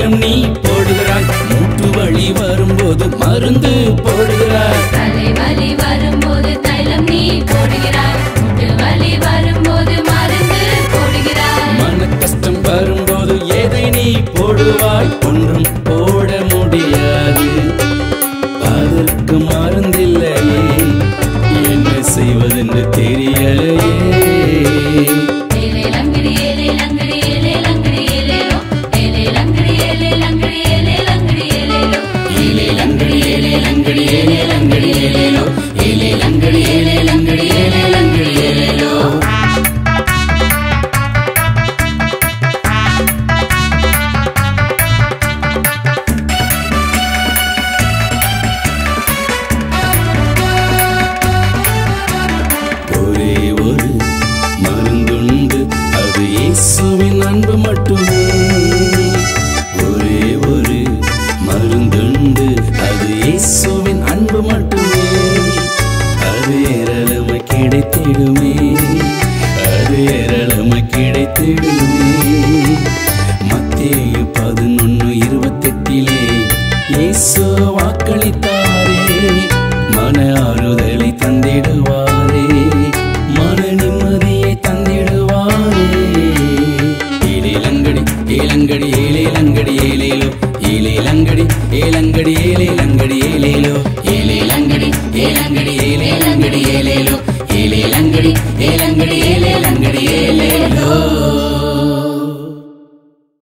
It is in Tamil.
தைலம் நீ போடுகிறாய். மூட்டு வழி வரும்போது மருந்து போடுகிறாய். மட்டுமே கிடைத்திடுமே. அது ஏராளமாய் கிடைத்திடுமே. ஏலங்கடி ஏலேலோ ஏலங்கடி ஏலேலோ